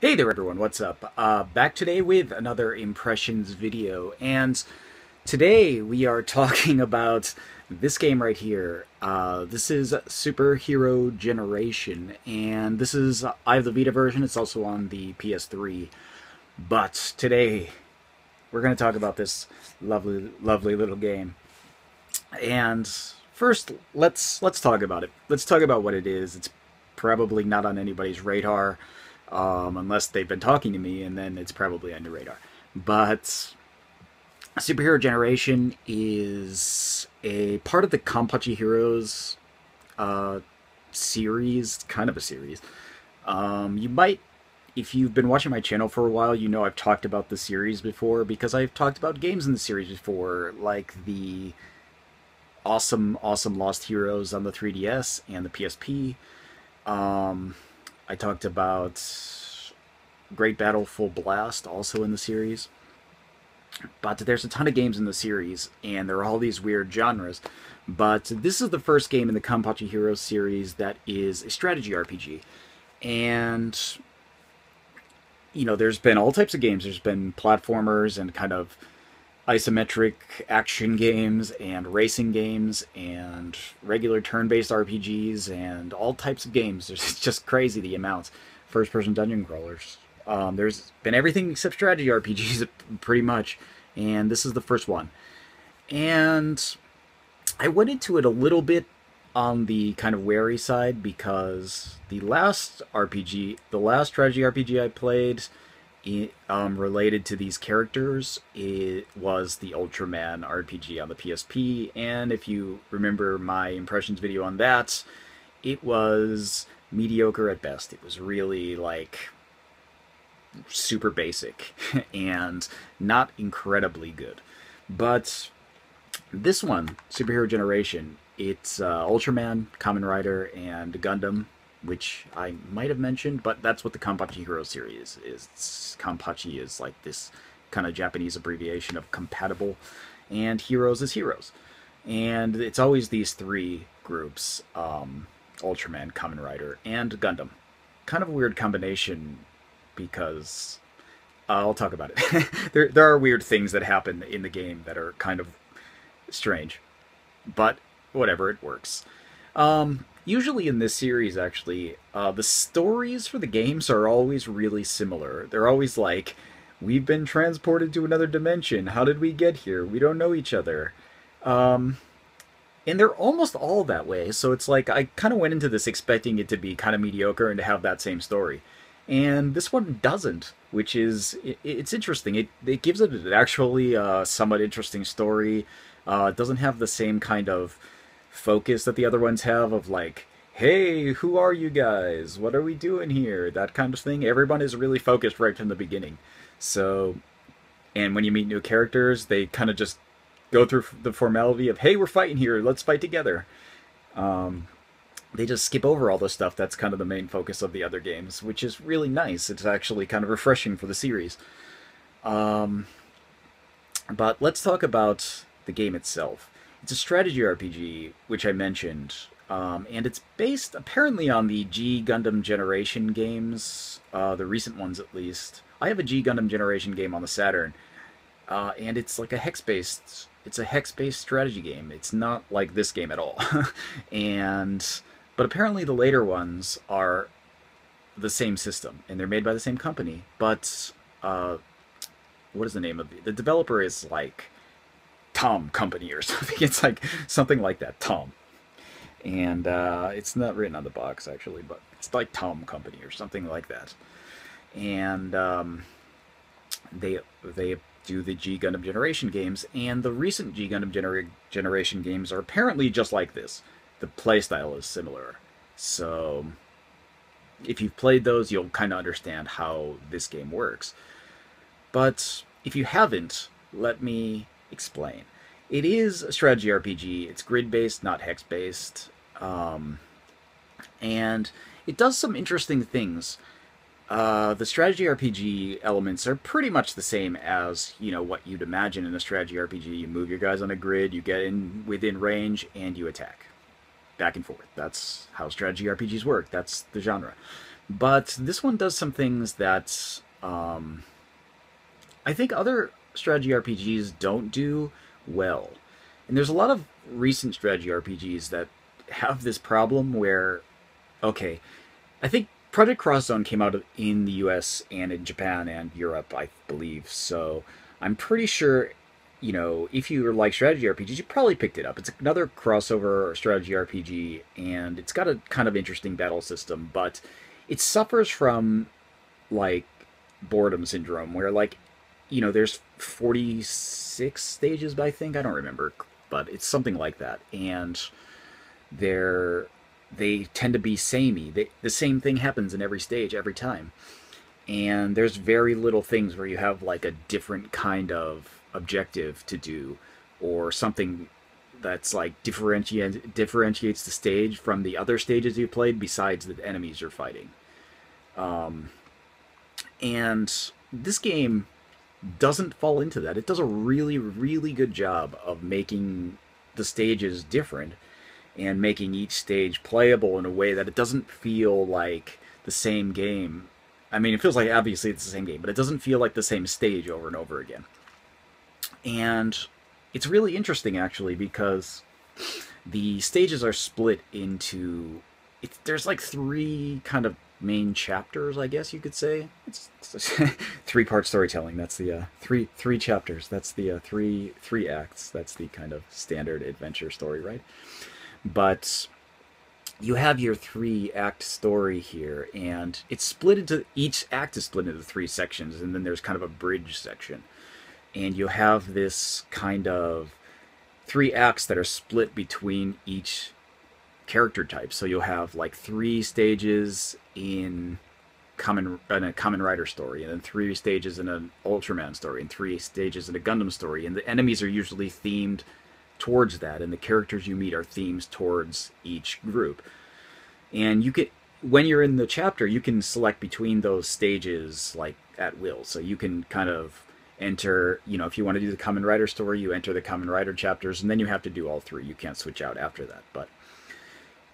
Hey there everyone, what's up? Uh, back today with another impressions video, and today we are talking about this game right here. Uh, this is Superhero Generation, and this is, I have the Vita version, it's also on the PS3, but today we're going to talk about this lovely, lovely little game. And first, let's let's talk about it. Let's talk about what it is. It's probably not on anybody's radar um, unless they've been talking to me, and then it's probably under radar. But Superhero Generation is a part of the Compati Heroes uh, series, kind of a series. Um, you might, if you've been watching my channel for a while, you know I've talked about the series before because I've talked about games in the series before, like the awesome, awesome Lost Heroes on the 3DS and the PSP. Um, I talked about Great Battle Full Blast, also in the series. But there's a ton of games in the series, and there are all these weird genres. But this is the first game in the Compati Heroes series that is a strategy RPG. And, you know, there's been all types of games. There's been platformers and kind of isometric action games and racing games and regular turn-based RPGs and all types of games. It's just crazy the amounts. First-person dungeon crawlers. Um, there's been everything except strategy RPGs, pretty much, and this is the first one. And I went into it a little bit on the kind of wary side because the last RPG, the last strategy RPG I played, um, related to these characters, it was the Ultraman RPG on the PSP, and if you remember my impressions video on that, it was mediocre at best. It was really like super basic and not incredibly good. But this one, Superhero Generation, it's uh, Ultraman, Kamen Rider, and Gundam which I might have mentioned, but that's what the Compati Hero series is. It's, Compati is like this kind of Japanese abbreviation of compatible, and Heroes is Heroes. And it's always these three groups, um, Ultraman, Kamen Rider, and Gundam. Kind of a weird combination because uh, I'll talk about it. there, there are weird things that happen in the game that are kind of strange, but whatever, it works. Um, usually in this series, actually, uh, the stories for the games are always really similar. They're always like, we've been transported to another dimension. How did we get here? We don't know each other. Um, and they're almost all that way. So it's like I kind of went into this expecting it to be kind of mediocre and to have that same story. And this one doesn't, which is it, it's interesting. It it gives it an actually uh, somewhat interesting story. Uh, it doesn't have the same kind of focus that the other ones have of like, hey, who are you guys? What are we doing here? That kind of thing. Everyone is really focused right from the beginning. So, and when you meet new characters, they kind of just go through the formality of, hey, we're fighting here, let's fight together. Um, they just skip over all the stuff that's kind of the main focus of the other games, which is really nice. It's actually kind of refreshing for the series. Um, but let's talk about the game itself. It's a strategy RPG, which I mentioned, um, and it's based apparently on the G Gundam Generation games, uh, the recent ones at least. I have a G Gundam Generation game on the Saturn, uh, and it's like a hex-based. It's a hex-based strategy game. It's not like this game at all, and but apparently the later ones are the same system, and they're made by the same company. But uh, what is the name of the, the developer? Is like Tom Company or something. It's like something like that, Tom. And uh, it's not written on the box actually, but it's like Tom Company or something like that. And um, they they do the G Gundam Generation games, and the recent G Gundam Gener Generation games are apparently just like this. The playstyle is similar, so if you've played those, you'll kind of understand how this game works. But if you haven't, let me explain. It is a strategy RPG. It's grid-based, not hex-based. Um, and it does some interesting things. Uh, the strategy RPG elements are pretty much the same as, you know, what you'd imagine in a strategy RPG. You move your guys on a grid, you get in within range, and you attack. Back and forth. That's how strategy RPGs work. That's the genre. But this one does some things that um, I think other strategy RPGs don't do well. And there's a lot of recent strategy RPGs that have this problem where, okay, I think Project Cross Zone came out in the US and in Japan and Europe, I believe. So I'm pretty sure, you know, if you like strategy RPGs, you probably picked it up. It's another crossover strategy RPG, and it's got a kind of interesting battle system, but it suffers from like boredom syndrome, where like, you know, there's 46 stages, I think. I don't remember, but it's something like that, and they're they tend to be samey. They, the same thing happens in every stage every time. And there's very little things where you have like a different kind of objective to do or something that's like differentiate, differentiates the stage from the other stages you played besides the enemies you're fighting. Um, and this game doesn't fall into that. It does a really, really good job of making the stages different and making each stage playable in a way that it doesn't feel like the same game. I mean, it feels like obviously it's the same game, but it doesn't feel like the same stage over and over again. And it's really interesting actually because the stages are split into there's like three kind of main chapters, I guess you could say. It's, it's three part storytelling. That's the uh, three three chapters. That's the uh, three three acts. That's the kind of standard adventure story, right? But you have your three act story here, and it's split into each act is split into three sections, and then there's kind of a bridge section. And you have this kind of three acts that are split between each character type. So you'll have like three stages in common in a Kamen Rider story, and then three stages in an Ultraman story, and three stages in a Gundam story. And the enemies are usually themed towards that, and the characters you meet are themes towards each group. And you can, when you're in the chapter, you can select between those stages like at will. So you can kind of enter, you know, if you want to do the Kamen Rider story, you enter the Kamen Rider chapters, and then you have to do all three. You can't switch out after that, but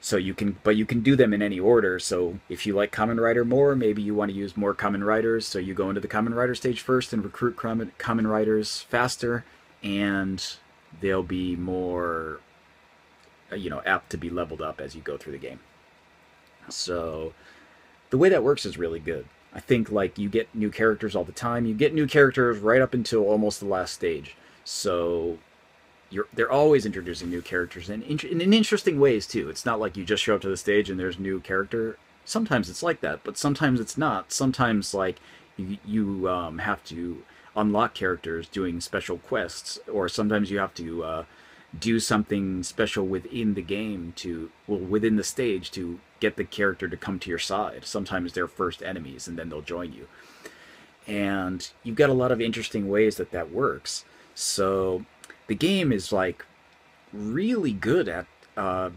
so you can, but you can do them in any order. So if you like Kamen Rider more, maybe you want to use more Kamen Riders. So you go into the Kamen Rider stage first and recruit Kamen Riders faster, and they'll be more uh, you know apt to be leveled up as you go through the game so the way that works is really good i think like you get new characters all the time you get new characters right up until almost the last stage so you're they're always introducing new characters and in, in, in interesting ways too it's not like you just show up to the stage and there's new character sometimes it's like that but sometimes it's not sometimes like you you um, have to unlock characters doing special quests, or sometimes you have to uh, do something special within the game to, well, within the stage to get the character to come to your side. Sometimes they're first enemies and then they'll join you. And you've got a lot of interesting ways that that works. So the game is like really good at uh,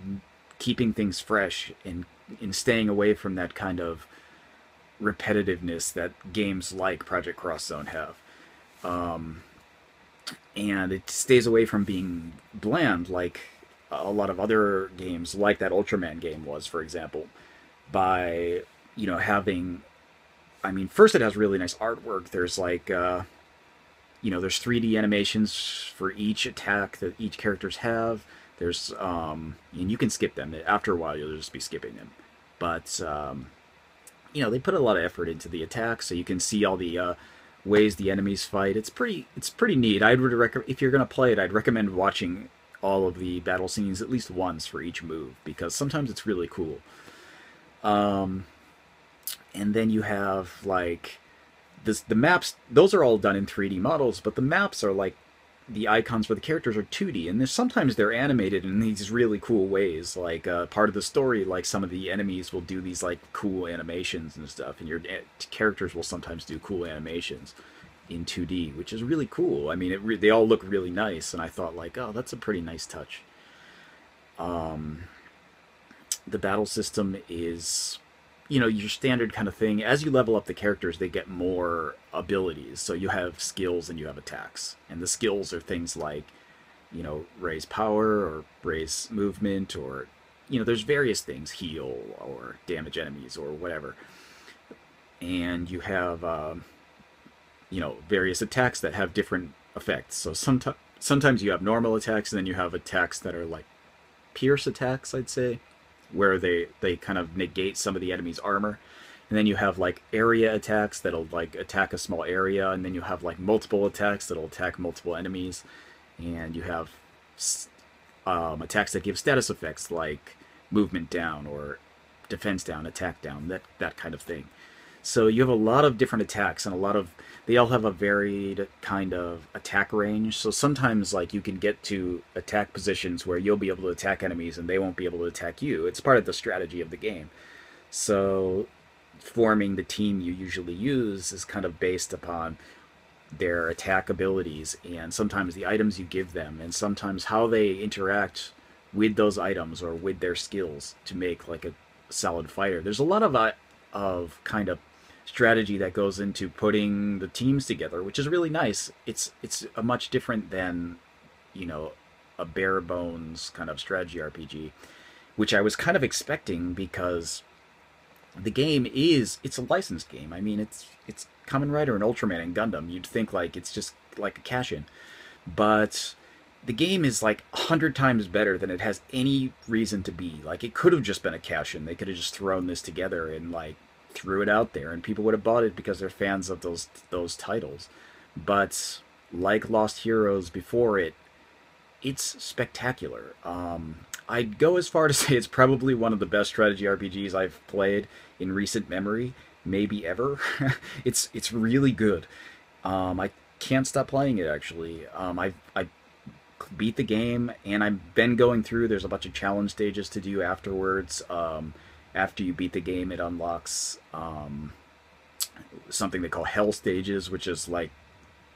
keeping things fresh and in staying away from that kind of repetitiveness that games like Project Cross Zone have. Um, and it stays away from being bland like a lot of other games, like that Ultraman game was, for example, by you know having. I mean, first it has really nice artwork. There's like, uh, you know, there's 3D animations for each attack that each characters have. There's, um, and you can skip them. After a while, you'll just be skipping them. But, um, you know, they put a lot of effort into the attack, so you can see all the uh, ways the enemies fight. It's pretty it's pretty neat. I would recommend if you're gonna play it, I'd recommend watching all of the battle scenes at least once for each move because sometimes it's really cool. Um, and then you have like this the maps. Those are all done in 3D models, but the maps are like the icons for the characters are 2D, and sometimes they're animated in these really cool ways. Like uh, part of the story, like some of the enemies will do these like cool animations and stuff, and your eh, characters will sometimes do cool animations in 2D, which is really cool. I mean, it re- they all look really nice, and I thought like, oh, that's a pretty nice touch. Um, the battle system is you know your standard kind of thing as you level up the characters they get more abilities. So you have skills and you have attacks. And the skills are things like you know raise power or raise movement or you know there's various things heal or damage enemies or whatever. And you have um, you know various attacks that have different effects. So sometimes sometimes you have normal attacks, and then you have attacks that are like pierce attacks, I'd say, where they they kind of negate some of the enemy's armor. And then you have like area attacks that'll like attack a small area, and then you have like multiple attacks that'll attack multiple enemies, and you have um, attacks that give status effects like movement down or defense down, attack down, that that kind of thing. So you have a lot of different attacks and a lot of they all have a varied kind of attack range. So sometimes like you can get to attack positions where you'll be able to attack enemies and they won't be able to attack you. It's part of the strategy of the game. So forming the team you usually use is kind of based upon their attack abilities and sometimes the items you give them and sometimes how they interact with those items or with their skills to make like a solid fighter. There's a lot of uh, of kind of strategy that goes into putting the teams together, which is really nice. It's it's a much different than you know a bare bones kind of strategy RPG, which I was kind of expecting because the game is it's a licensed game. I mean, it's it's Kamen Rider and Ultraman and Gundam. You'd think like it's just like a cash in, but the game is like a hundred times better than it has any reason to be. Like it could have just been a cash in. They could have just thrown this together and like threw it out there, and people would have bought it because they're fans of those those titles. But like Lost Heroes before it, it's spectacular. Um, I'd go as far to say it's probably one of the best strategy RPGs I've played in recent memory, maybe ever. it's it's really good. Um, I can't stop playing it actually. Um, I I beat the game and I've been going through. There's a bunch of challenge stages to do afterwards. Um, after you beat the game, it unlocks um, something they call hell stages, which is like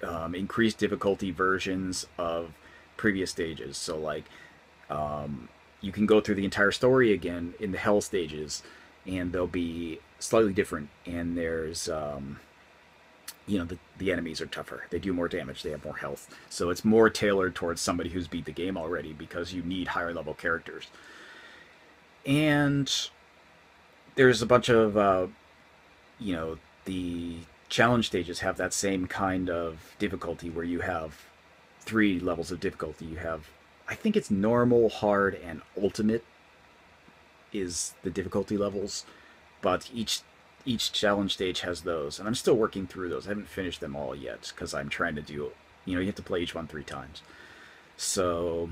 um, increased difficulty versions of previous stages. So like um, you can go through the entire story again in the hell stages and they'll be slightly different and there's um, you know the, the enemies are tougher. They do more damage they have more health. So it's more tailored towards somebody who's beat the game already because you need higher level characters. And there's a bunch of uh, you know the challenge stages have that same kind of difficulty where you have three levels of difficulty you have I think it's normal, hard, and ultimate is the difficulty levels, but each each challenge stage has those, and I'm still working through those. I haven't finished them all yet because I'm trying to do, you know, you have to play each one three times. So,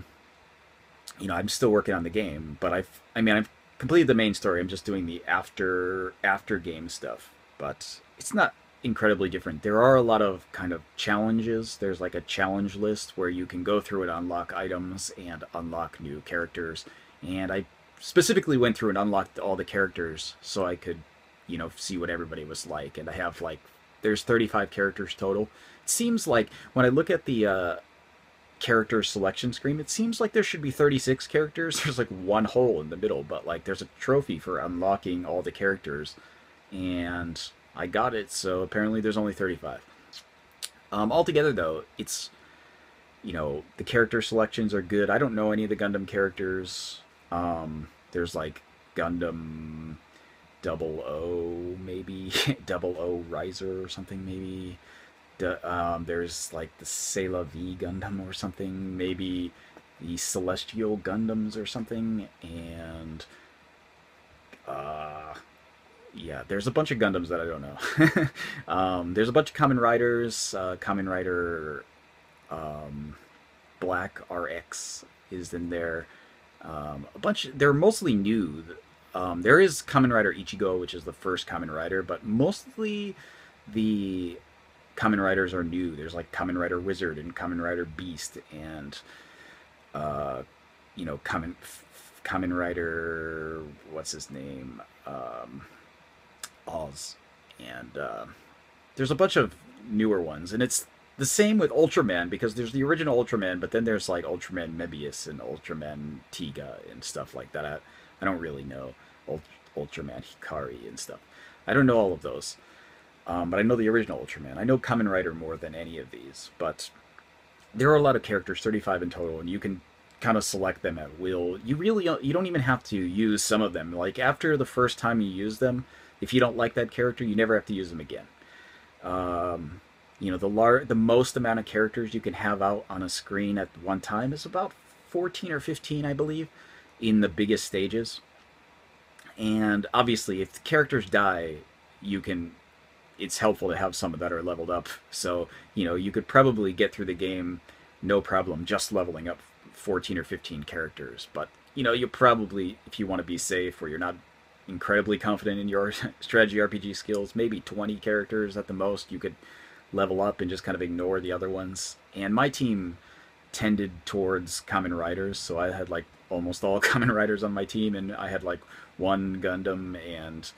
you know, I'm still working on the game, but I've, I mean, I've completed the main story. I'm just doing the after after game stuff, but it's not incredibly different. There are a lot of kind of challenges. There's like a challenge list where you can go through and unlock items and unlock new characters. And I specifically went through and unlocked all the characters so I could, you know, see what everybody was like. And I have like, there's 35 characters total. It seems like when I look at the uh, character selection screen, it seems like there should be 36 characters. There's like one hole in the middle, but like there's a trophy for unlocking all the characters. And I got it, so apparently there's only 35. Um, altogether, though, it's, you know, the character selections are good. I don't know any of the Gundam characters. Um, there's like Gundam Double O, maybe Double O Riser or something, maybe. Um, there's like the Seravee Gundam or something, maybe the Celestial Gundams or something, and uh, yeah, there's a bunch of Gundams that I don't know. um, there's a bunch of Kamen Riders. Uh, Kamen Rider um, Black RX is in there. Um, a bunch. They're mostly new. Um, there is Kamen Rider Ichigo, which is the first Kamen Rider, but mostly the Kamen Riders are new. There's like Kamen Rider Wizard and Kamen Rider Beast and uh, you know Kamen Kamen Rider. What's his name? Um, OOO, and uh, there's a bunch of newer ones, and it's the same with Ultraman because there's the original Ultraman, but then there's like Ultraman Mebius and Ultraman Tiga and stuff like that. I, I don't really know Ult- Ultraman Hikari and stuff. I don't know all of those, um, but I know the original Ultraman. I know Kamen Rider more than any of these, but there are a lot of characters, 35 in total, and you can kind of select them at will. You really you don't even have to use some of them. Like after the first time you use them, if you don't like that character, you never have to use them again. Um, you know, the lar- the most amount of characters you can have out on a screen at one time is about 14 or 15, I believe, in the biggest stages. And obviously, if the characters die, you can. It's helpful to have some of that are leveled up. So you know, you could probably get through the game no problem just leveling up 14 or 15 characters. But you know, you probably, if you want to be safe, or you're not incredibly confident in your strategy RPG skills, maybe 20 characters at the most, you could level up and just kind of ignore the other ones. And my team tended towards Kamen Riders, so I had like almost all Kamen Riders on my team, and I had like one Gundam and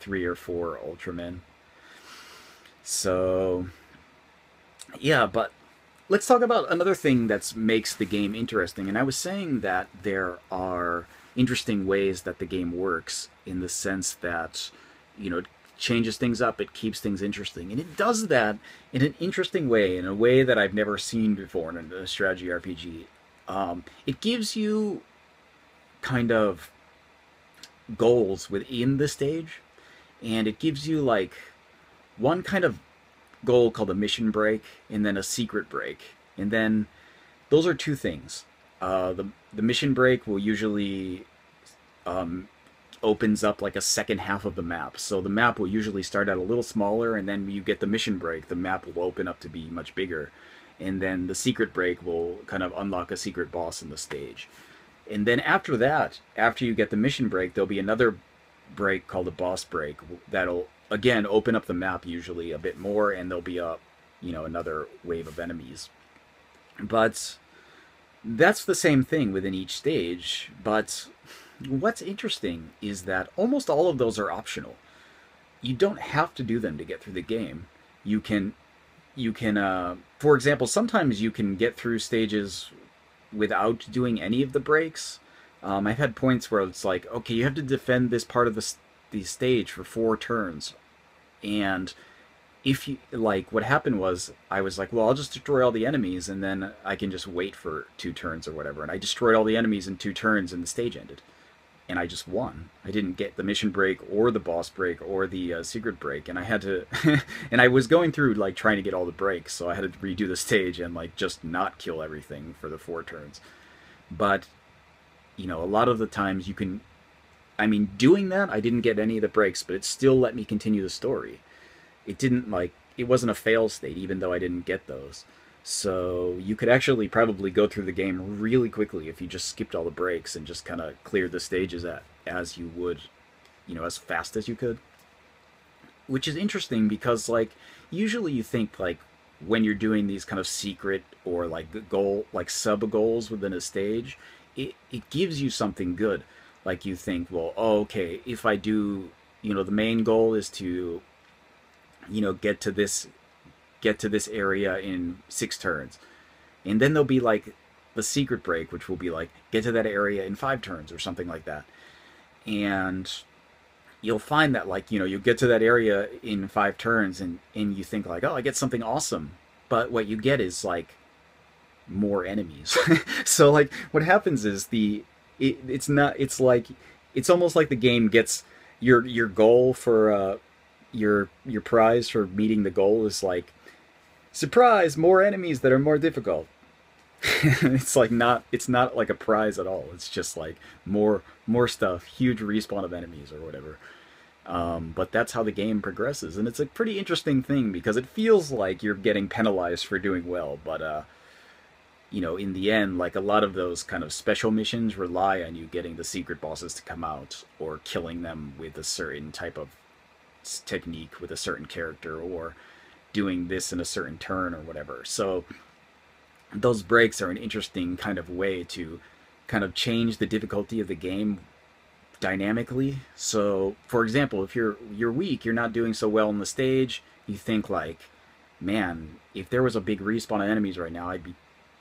three or four Ultramen. So, yeah, but let's talk about another thing that makes the game interesting. And I was saying that there are interesting ways that the game works in the sense that, you know, it changes things up, it keeps things interesting. And it does that in an interesting way, in a way that I've never seen before in a strategy RPG. Um, it gives you kind of goals within the stage, and it gives you like one kind of goal called a mission break, and then a secret break, and then those are two things. Uh, the the mission break will usually um, opens up like a second half of the map. So the map will usually start out a little smaller, and then you get the mission break. The map will open up to be much bigger, and then the secret break will kind of unlock a secret boss in the stage. And then after that, after you get the mission break, there'll be another break called a boss break that'll again open up the map usually a bit more, and there'll be a you know another wave of enemies. But that's the same thing within each stage, but what's interesting is that almost all of those are optional. You don't have to do them to get through the game. You can, you can, uh, for example, sometimes you can get through stages without doing any of the breaks. Um, I've had points where it's like, okay, you have to defend this part of the, the stage for four turns, and if you like what happened was i was like well i'll just destroy all the enemies and then i can just wait for two turns or whatever and i destroyed all the enemies in two turns and the stage ended and I just won. I didn't get the mission break or the boss break or the uh, secret break, and I had to. and I was going through like trying to get all the breaks, so I had to redo the stage and like just not kill everything for the four turns. But you know, a lot of the times you can. I mean, doing that, I didn't get any of the breaks, but it still let me continue the story. It didn't like it wasn't a fail state, even though I didn't get those. So you could actually probably go through the game really quickly if you just skipped all the breaks and just kind of cleared the stages at, as you would, you know, as fast as you could. Which is interesting because, like, usually you think, like, when you're doing these kind of secret or, like, goal, like, sub goals within a stage, it, it gives you something good. Like, you think, well, oh, okay, if I do, you know, the main goal is to, you know, get to this get to this area in six turns. And then there'll be like the secret break, which will be like get to that area in five turns or something like that. And you'll find that like, you know, you get to that area in five turns and, and you think like, oh, I get something awesome. But what you get is like more enemies. so like what happens is the it, it's not it's like it's almost like the game gets your your goal for uh your your prize for meeting the goal is like surprise, more enemies that are more difficult. it's like not it's not like a prize at all. It's just like more more stuff, huge respawn of enemies or whatever. Um, but that's how the game progresses, and it's a pretty interesting thing because it feels like you're getting penalized for doing well, but uh, you know, in the end, like a lot of those kind of special missions rely on you getting the secret bosses to come out or killing them with a certain type of technique with a certain character or doing this in a certain turn or whatever. So those breaks are an interesting kind of way to kind of change the difficulty of the game dynamically. So, for example, if you're you're weak, you're not doing so well on the stage, you think like, man, if there was a big respawn of enemies right now, I'd be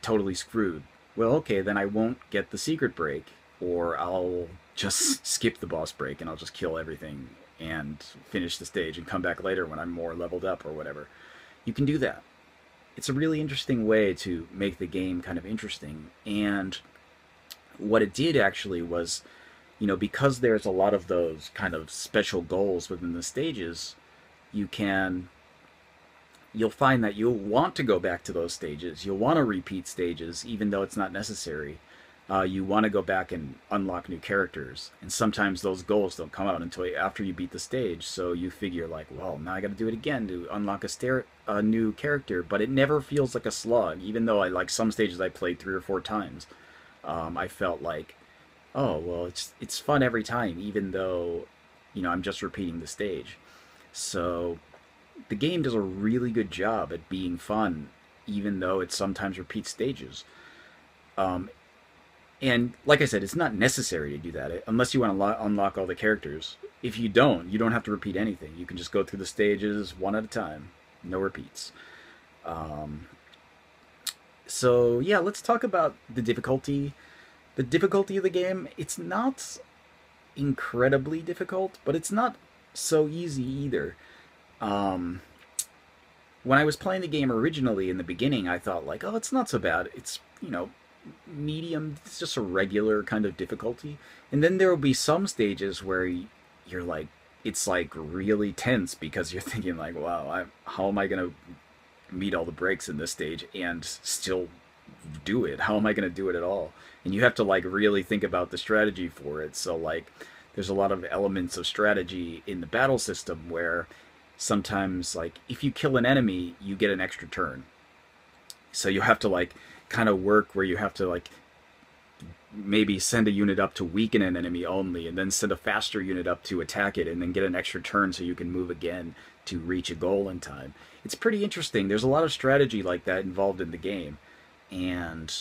totally screwed. Well, okay, then I won't get the secret break, or I'll just skip the boss break and I'll just kill everything and finish the stage and come back later when I'm more leveled up or whatever. You can do that. It's a really interesting way to make the game kind of interesting. And what it did actually was, you know, because there's a lot of those kind of special goals within the stages, you can you'll find that you'll want to go back to those stages. You'll want to repeat stages, even though it's not necessary. Uh, you want to go back and unlock new characters, and sometimes those goals don't come out until after you beat the stage. So you figure like, well, now I got to do it again to unlock a, star- a new character. But it never feels like a slog, even though I like some stages I played three or four times. Um, I felt like, oh well, it's it's fun every time, even though, you know, I'm just repeating the stage. So the game does a really good job at being fun, even though it sometimes repeats stages. Um, and like I said, it's not necessary to do that unless you want to unlock all the characters. If you don't, you don't have to repeat anything. You can just go through the stages one at a time, no repeats. Um, so yeah, let's talk about the difficulty. The difficulty of the game, it's not incredibly difficult, but it's not so easy either. Um, when I was playing the game originally in the beginning, I thought like, oh, it's not so bad. It's you know medium. It's just a regular kind of difficulty. And then there will be some stages where you're like, it's like really tense because you're thinking like, wow, I, how am I gonna meet all the breaks in this stage and still do it? How am I gonna do it at all? And you have to like really think about the strategy for it. So like, there's a lot of elements of strategy in the battle system where sometimes like if you kill an enemy you get an extra turn. So you have to like kind of work where you have to like maybe send a unit up to weaken an enemy only and then send a faster unit up to attack it and then get an extra turn so you can move again to reach a goal in time. It's pretty interesting. There's a lot of strategy like that involved in the game. And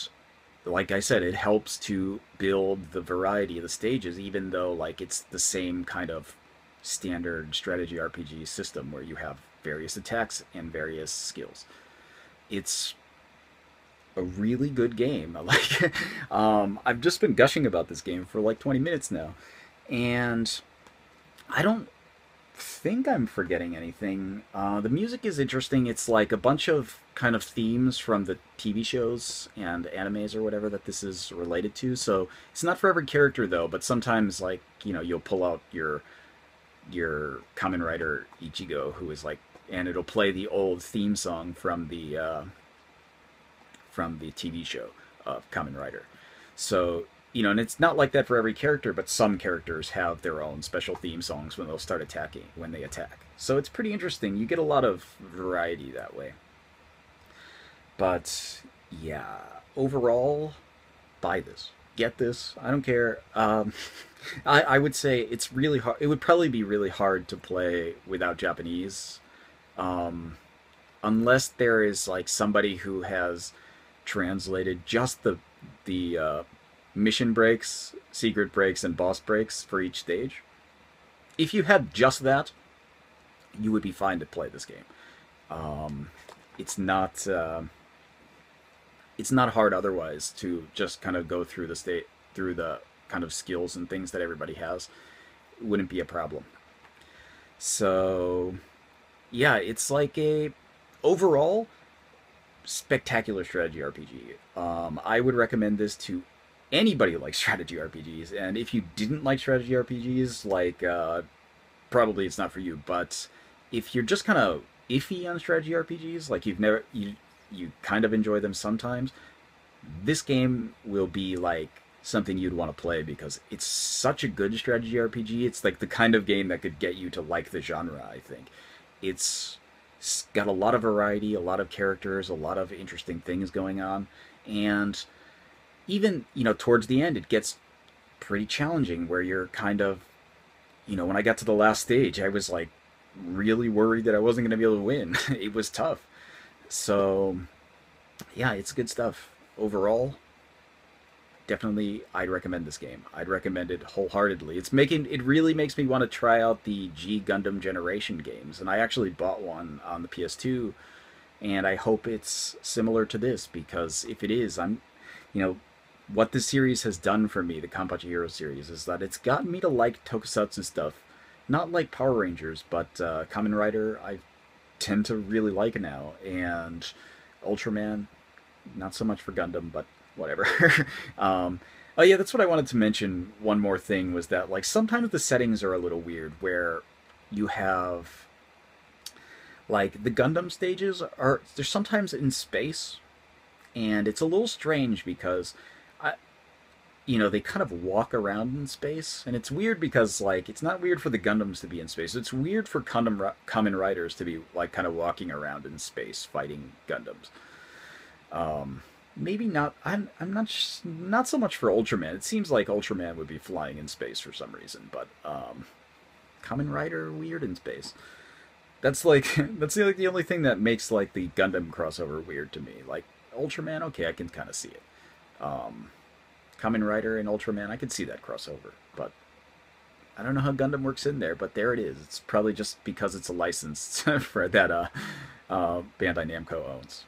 like i said it helps to build the variety of the stages even though like it's the same kind of standard strategy RPG system where you have various attacks and various skills. It's a really good game. Like, um, I've just been gushing about this game for like 20 minutes now, and I don't think I'm forgetting anything. Uh, the music is interesting. It's like a bunch of kind of themes from the TV shows and animes or whatever that this is related to. So it's not for every character though, but sometimes like you know you'll pull out your your Kamen Rider Ichigo, who is like, and it'll play the old theme song from the uh, from the TV show of Kamen Rider. So you know, and it's not like that for every character, but some characters have their own special theme songs when they'll start attacking when they attack. So it's pretty interesting. You get a lot of variety that way. But yeah, overall, buy this get this. I don't care. Um, I, I would say it's really hard. It would probably be really hard to play without Japanese, um, unless there is like somebody who has translated just the the uh, mission breaks, secret breaks, and boss breaks for each stage. If you had just that, you would be fine to play this game. Um, it's not. Uh, it's not hard otherwise to just kind of go through the state through the kind of skills and things that everybody has. It wouldn't be a problem. So yeah it's like a overall spectacular strategy rpg um, i would recommend this to anybody who likes strategy rpgs and if you didn't like strategy rpgs like uh, probably it's not for you. But if you're just kind of iffy on strategy rpgs like you've never you you kind of enjoy them sometimes, this game will be like something you'd want to play because it's such a good strategy RPG. It's like the kind of game that could get you to like the genre, I think. It's got a lot of variety, a lot of characters, a lot of interesting things going on, and even, you know, towards the end it gets pretty challenging where you're kind of you know, when I got to the last stage, I was like really worried that I wasn't going to be able to win. it was tough. So, yeah, it's good stuff. Overall, definitely I'd recommend this game. I'd recommend it wholeheartedly. It's making it really makes me want to try out the G Gundam Generation games, and I actually bought one on the PS2, and I hope it's similar to this because if it is, I'm, you know, what this series has done for me, the Compati Hero series, is that it's gotten me to like tokusatsu stuff. Not like Power Rangers, but uh, Kamen Rider. I've tend to really like now. And Ultraman, not so much for Gundam, but whatever. um, Oh yeah, that's what I wanted to mention. One more thing was that like sometimes the settings are a little weird where you have like the Gundam stages are they're sometimes in space and it's a little strange because you know, they kind of walk around in space and it's weird because like it's not weird for the Gundams to be in space. It's weird for Gundam Riders to be like kind of walking around in space fighting Gundams. Um maybe not. I'm I'm not not so much for Ultraman. It seems like Ultraman would be flying in space for some reason, but um, Kamen Rider weird in space. That's like that's the, like the only thing that makes like the Gundam crossover weird to me. Like Ultraman, okay, I can kind of see it. Um, Kamen Rider and Ultraman, I could see that crossover, but I don't know how Gundam works in there. But there it is. It's probably just because it's a license for that uh, uh, Bandai Namco owns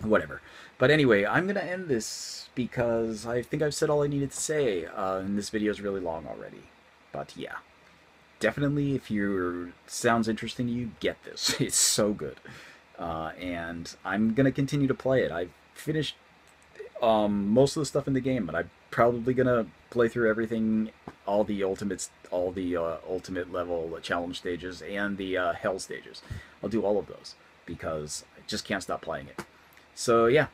whatever. But anyway, I'm going to end this because I think I've said all I needed to say, uh, and this video is really long already. But yeah, definitely if you sounds interesting to you, get this. It's so good. Uh, and I'm going to continue to play it. I've finished um, most of the stuff in the game, but I'm probably to play through everything, all the ultimates, all the uh, ultimate level challenge stages, and the uh, hell stages. I'll do all of those because I just can't stop playing it. So yeah,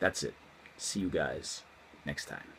that's it. See you guys next time.